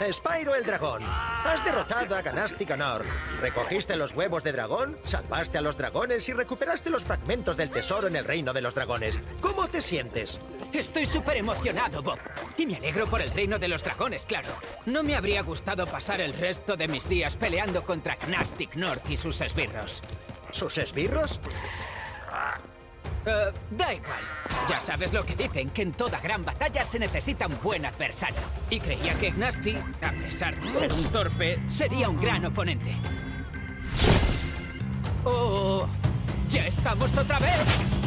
Spyro el dragón. Has derrotado a Ganastic Honor. Recogiste los huevos de dragón, salvaste a los dragones y recuperaste los fragmentos del tesoro en el reino de los dragones. ¿Cómo te sientes? Estoy súper emocionado, Bob. Y me alegro por el reino de los dragones, claro. No me habría gustado pasar el resto de mis días peleando contra Gnastic North y sus esbirros. ¿Sus esbirros? Eh, da igual. Ya sabes lo que dicen, que en toda gran batalla se necesita un buen adversario. Y creía que Gnasty, a pesar de ser un torpe, sería un gran oponente. ¡Oh! ¿Ya estamos otra vez?